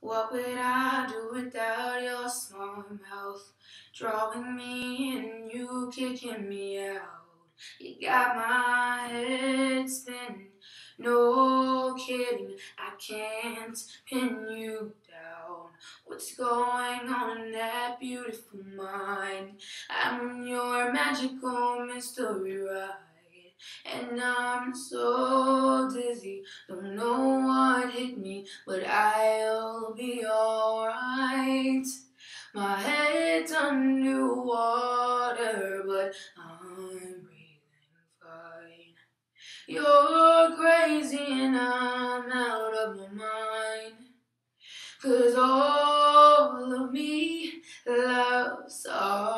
What would I do without your small mouth? Drawing me in, you kicking me out. You got my head spinning. No kidding, I can't pin you down. What's going on in that beautiful mind? I'm your magical mystery ride. And I'm so dizzy, don't know what hit me, but I'll be alright. My head's underwater, but I'm breathing fine. You're crazy and I'm out of my mind. Cause all of me loves all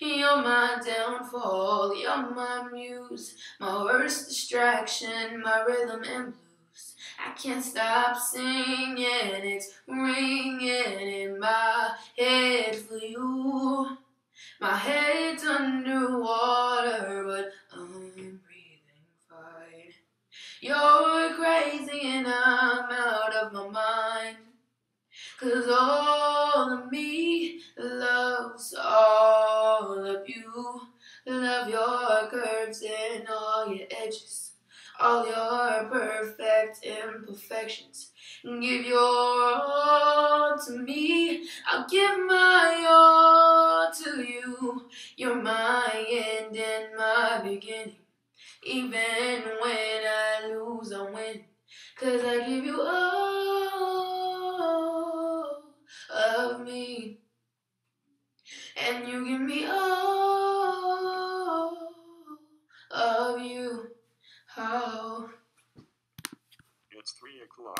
You're my downfall, you're my muse, my worst distraction, my rhythm and blues. I can't stop singing, it's ringing in my head for you. My head's underwater, but I'm breathing fine. You're crazy and I'm out of my mind. Cause all of me loves all you. Love your curves and all your edges, all your perfect imperfections. Give your all to me, I'll give my all to you. You're my end and my beginning. Even when I lose, I win. Cause I give you all. And you give me all of you. Oh. It's three o'clock.